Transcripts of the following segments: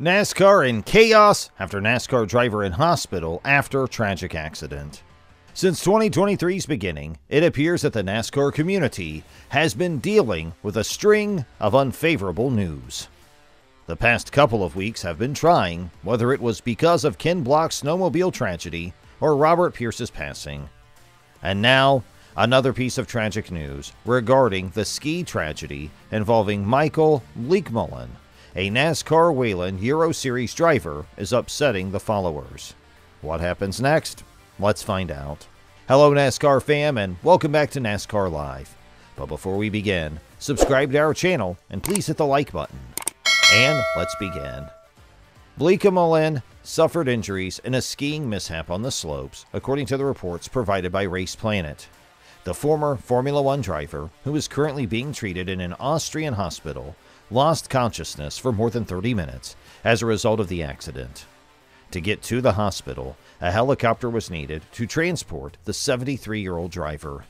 NASCAR in chaos after NASCAR driver in hospital after tragic accident. Since 2023's beginning, it appears that the NASCAR community has been dealing with a string of unfavorable news. The past couple of weeks have been trying, whether it was because of Ken Block's snowmobile tragedy or Robert Pierce's passing. And now, another piece of tragic news regarding the ski tragedy involving Michael Bleekemolen, a NASCAR Whelen Euro Series driver, is upsetting the followers. What happens next? Let's find out. Hello, NASCAR fam, and welcome back to NASCAR Live. But before we begin, subscribe to our channel and please hit the like button. And let's begin. Bleekemolen suffered injuries in a skiing mishap on the slopes, according to the reports provided by Race Planet. The former Formula One driver, who is currently being treated in an Austrian hospital, lost consciousness for more than 30 minutes as a result of the accident. To get to the hospital, a helicopter was needed to transport the 73 year old driver.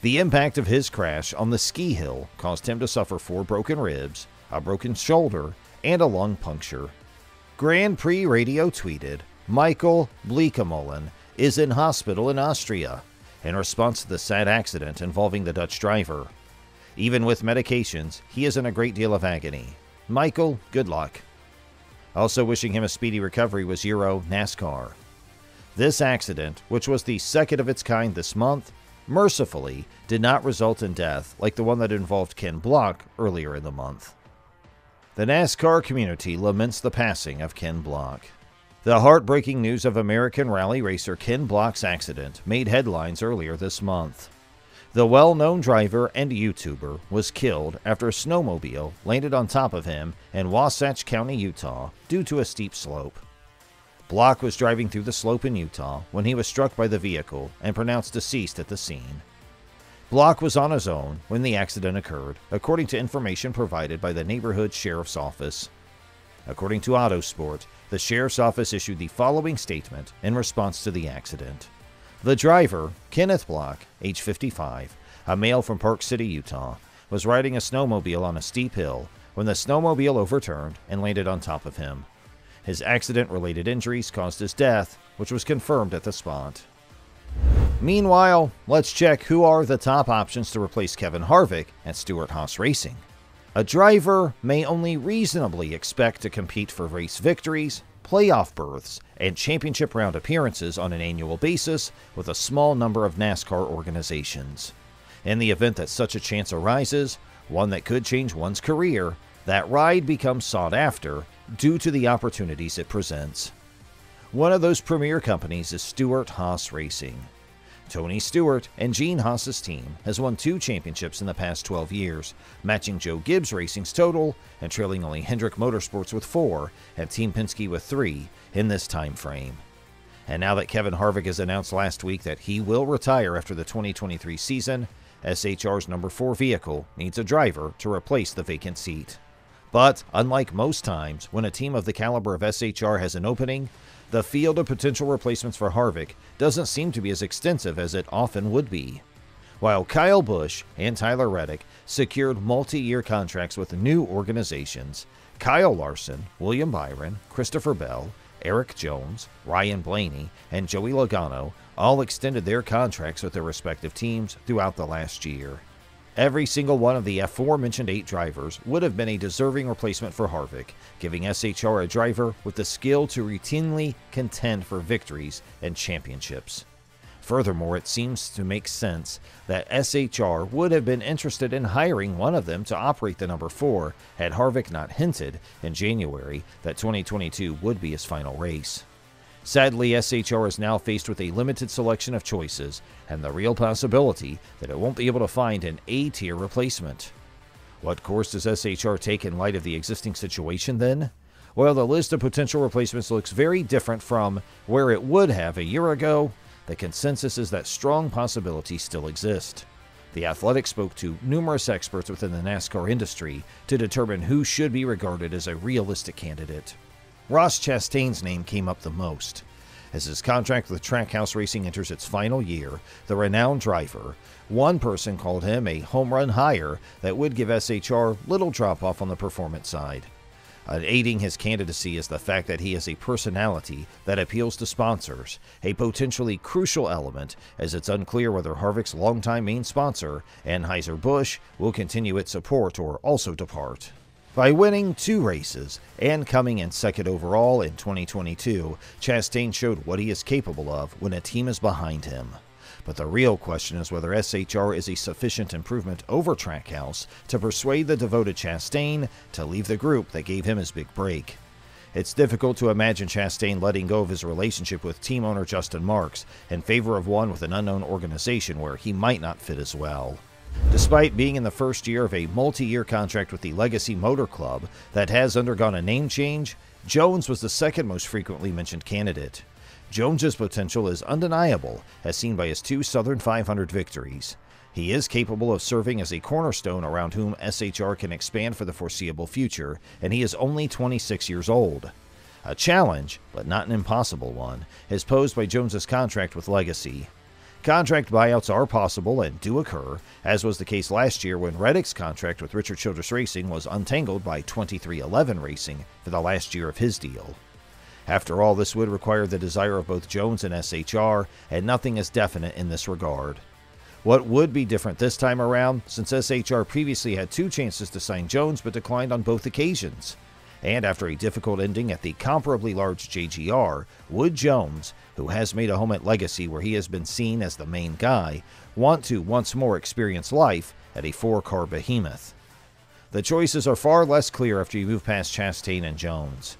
The impact of his crash on the ski hill caused him to suffer four broken ribs, a broken shoulder, and a lung puncture. Grand Prix Radio tweeted Michael Bleekemolen is in hospital in Austria in response to the sad accident involving the Dutch driver. Even with medications, he is in a great deal of agony. Michael, good luck. Also wishing him a speedy recovery was Euro NASCAR. This accident, which was the second of its kind this month, mercifully did not result in death like the one that involved Ken Block earlier in the month. The NASCAR community laments the passing of Ken Block. The heartbreaking news of American rally racer Ken Block's accident made headlines earlier this month. The well known driver and YouTuber was killed after a snowmobile landed on top of him in Wasatch County, Utah, due to a steep slope. Block was driving through the slope in Utah when he was struck by the vehicle and pronounced deceased at the scene. Block was on his own when the accident occurred, according to information provided by the neighborhood sheriff's office. According to Autosport, the sheriff's office issued the following statement in response to the accident. The driver, Kenneth Block, age 55, a male from Park City, Utah, was riding a snowmobile on a steep hill when the snowmobile overturned and landed on top of him. His accident related injuries caused his death, which was confirmed at the spot. Meanwhile, let's check who are the top options to replace Kevin Harvick at Stewart-Haas Racing. A driver may only reasonably expect to compete for race victories, playoff berths, and championship round appearances on an annual basis with a small number of NASCAR organizations. In the event that such a chance arises, one that could change one's career, that ride becomes sought after due to the opportunities it presents. One of those premier companies is Stewart Haas Racing. Tony Stewart and Gene Haas's team has won two championships in the past 12 years, matching Joe Gibbs Racing's total and trailing only Hendrick Motorsports with four and Team Penske with three in this time frame. And now that Kevin Harvick has announced last week that he will retire after the 2023 season, SHR's number 4 vehicle needs a driver to replace the vacant seat. But unlike most times when a team of the caliber of SHR has an opening, the field of potential replacements for Harvick doesn't seem to be as extensive as it often would be. While Kyle Busch and Tyler Reddick secured multi year contracts with new organizations, Kyle Larson, William Byron, Christopher Bell, Erik Jones, Ryan Blaney, and Joey Logano all extended their contracts with their respective teams throughout the last year. Every single one of the aforementioned eight drivers would have been a deserving replacement for Harvick, giving SHR a driver with the skill to routinely contend for victories and championships. Furthermore, it seems to make sense that SHR would have been interested in hiring one of them to operate the number 4 had Harvick not hinted in January that 2022 would be his final race. Sadly, SHR is now faced with a limited selection of choices and the real possibility that it won't be able to find an A tier replacement. What course does SHR take in light of the existing situation then? Well, the list of potential replacements looks very different from where it would have a year ago. The consensus is that strong possibilities still exist. The Athletic spoke to numerous experts within the NASCAR industry to determine who should be regarded as a realistic candidate. Ross Chastain's name came up the most. As his contract with Trackhouse Racing enters its final year, the renowned driver, one person called him a home run hire that would give SHR little drop off on the performance side. Uh, aiding his candidacy is the fact that he has a personality that appeals to sponsors, a potentially crucial element, as it's unclear whether Harvick's longtime main sponsor, Anheuser-Busch, will continue its support or also depart. By winning two races and coming in second overall in 2022, Chastain showed what he is capable of when a team is behind him. But the real question is whether SHR is a sufficient improvement over Trackhouse to persuade the devoted Chastain to leave the group that gave him his big break. It's difficult to imagine Chastain letting go of his relationship with team owner Justin Marks in favor of one with an unknown organization where he might not fit as well. Despite being in the first year of a multi year contract with the Legacy Motor Club that has undergone a name change, Jones was the second most frequently mentioned candidate. Jones's potential is undeniable, as seen by his two Southern 500 victories. He is capable of serving as a cornerstone around whom SHR can expand for the foreseeable future, and he is only 26 years old. A challenge, but not an impossible one, is posed by Jones's contract with Legacy. Contract buyouts are possible and do occur, as was the case last year when Reddick's contract with Richard Childress Racing was untangled by 2311 Racing for the last year of his deal. After all, this would require the desire of both Jones and SHR, and nothing is definite in this regard. What would be different this time around, since SHR previously had two chances to sign Jones but declined on both occasions? And after a difficult ending at the comparably large JGR, would Jones, who has made a home at Legacy where he has been seen as the main guy, want to once more experience life at a four car behemoth? The choices are far less clear after you move past Chastain and Jones.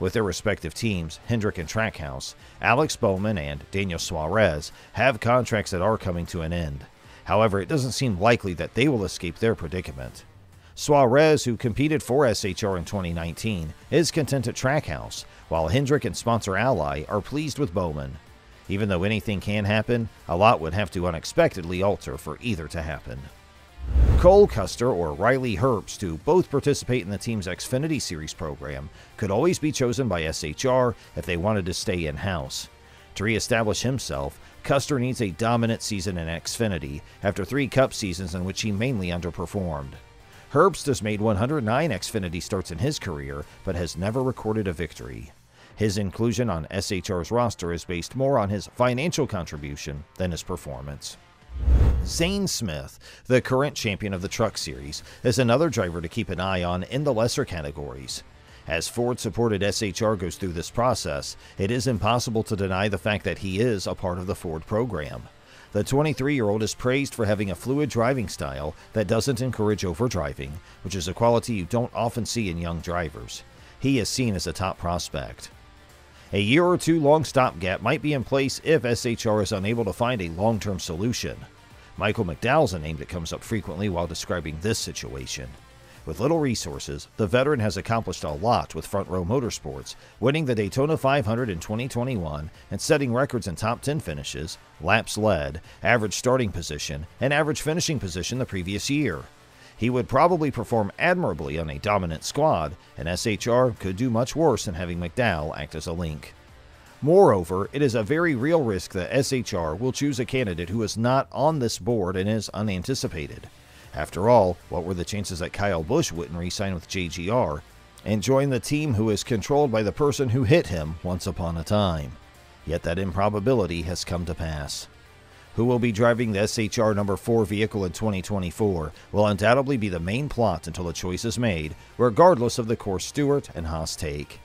With their respective teams, Hendrick and Trackhouse, Alex Bowman and Daniel Suarez have contracts that are coming to an end. However, it doesn't seem likely that they will escape their predicament. Suarez, who competed for SHR in 2019, is content at Trackhouse, while Hendrick and sponsor Ally are pleased with Bowman. Even though anything can happen, a lot would have to unexpectedly alter for either to happen. Cole Custer or Riley Herbst, who both participate in the team's Xfinity Series program, could always be chosen by SHR if they wanted to stay in house. To re-establish himself, Custer needs a dominant season in Xfinity after three Cup seasons in which he mainly underperformed. Herbst has made 109 Xfinity starts in his career, but has never recorded a victory. His inclusion on SHR's roster is based more on his financial contribution than his performance. Zane Smith, the current champion of the Truck Series, is another driver to keep an eye on in the lesser categories. As Ford supported SHR goes through this process, it is impossible to deny the fact that he is a part of the Ford program. The 23 year old is praised for having a fluid driving style that doesn't encourage overdriving, which is a quality you don't often see in young drivers. He is seen as a top prospect. A year or two long stopgap might be in place if SHR is unable to find a long term solution. Michael McDowell's a name that comes up frequently while describing this situation. With little resources, the veteran has accomplished a lot with Front Row Motorsports, winning the Daytona 500 in 2021 and setting records in top 10 finishes, laps led, average starting position, and average finishing position the previous year. He would probably perform admirably on a dominant squad, and SHR could do much worse than having McDowell act as a link. Moreover, it is a very real risk that SHR will choose a candidate who is not on this board and is unanticipated. After all, what were the chances that Kyle Busch wouldn't re-sign with JGR and join the team who is controlled by the person who hit him once upon a time? Yet that improbability has come to pass. Who will be driving the SHR number 4 vehicle in 2024 will undoubtedly be the main plot until a choice is made, regardless of the course Stewart and Haas take.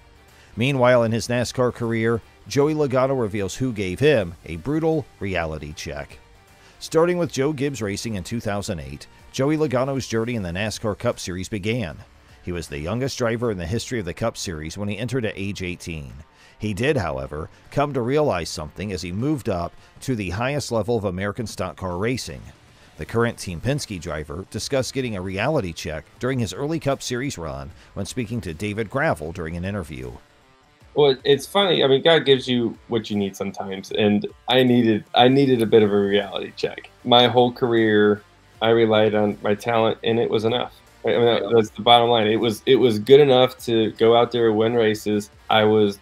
Meanwhile, in his NASCAR career, Joey Logano reveals who gave him a brutal reality check. Starting with Joe Gibbs Racing in 2008, Joey Logano's journey in the NASCAR Cup Series began. He was the youngest driver in the history of the Cup Series when he entered at age 18. He did, however, come to realize something as he moved up to the highest level of American stock car racing. The current Team Penske driver discussed getting a reality check during his early Cup Series run when speaking to David Gravel during an interview. Well, it's funny. I mean, God gives you what you need sometimes, and I needed I needed a bit of a reality check. My whole career, I relied on my talent, and it was enough. I mean, that's the bottom line. It was it was good enough to go out there and win races. I was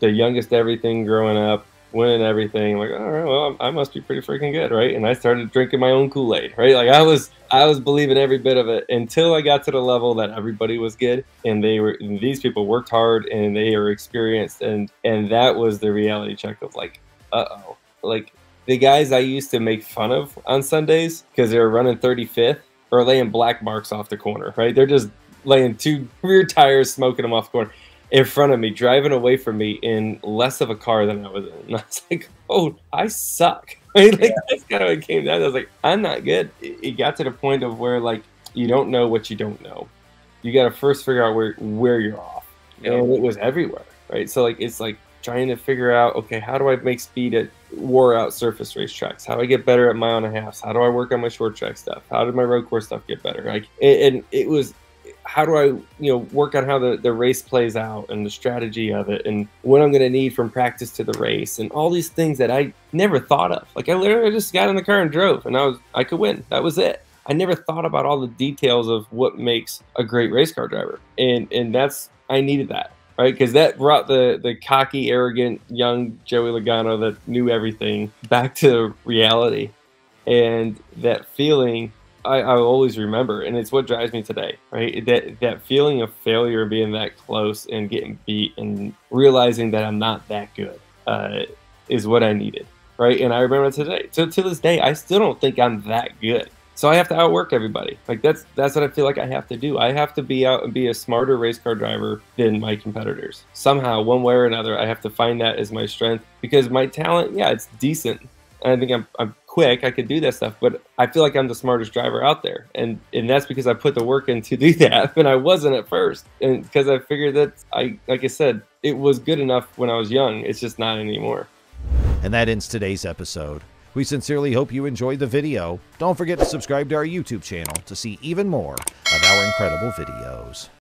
the youngest everything growing up. Winning everything. Like, all right, well, I must be pretty freaking good, right? And I started drinking my own Kool Aid, right? Like I was, I was believing every bit of it until I got to the level that everybody was good, and they were, and these people worked hard and they were experienced, and and that was the reality check of like, uh oh, like the guys I used to make fun of on Sundays because they were running 35th or laying black marks off the corner, right? They're just laying two rear tires, smoking them off the corner in front of me, driving away from me in less of a car than I was in. And I was like, oh, I suck. Right? Like, yeah. That's kind of what came down. I was like, I'm not good. It got to the point of where, like, you don't know what you don't know. You got to first figure out where, where you're off. Yeah. And it was everywhere, right? So, like, it's like trying to figure out, okay, how do I make speed at wore out surface racetracks? How do I get better at mile and a half? How do I work on my short track stuff? How did my road course stuff get better? Like, and it was how do I, you know, work on how the, the race plays out and the strategy of it and what I'm going to need from practice to the race and all these things that I never thought of. Like I literally just got in the car and drove and I was, I could win. That was it. I never thought about all the details of what makes a great race car driver. And, and that's, I needed that, right? Because that brought the, the cocky, arrogant, young Joey Logano that knew everything back to reality. And that feeling I, I always remember, and it's what drives me today, right? That that feeling of failure, being that close, and getting beat, and realizing that I'm not that good, uh, is what I needed, right? And I remember today. So to this day, I still don't think I'm that good. So I have to outwork everybody. Like that's that's what I feel like I have to do. I have to be out and be a smarter race car driver than my competitors. Somehow, one way or another, I have to find that as my strength because my talent, yeah, it's decent. I think I'm, I'm quick. I could do that stuff, but I feel like I'm the smartest driver out there, and and that's because I put the work in to do that, and I wasn't at first, and because I figured that I, like I said, it was good enough when I was young. It's just not anymore. And that ends today's episode. We sincerely hope you enjoyed the video. Don't forget to subscribe to our YouTube channel to see even more of our incredible videos.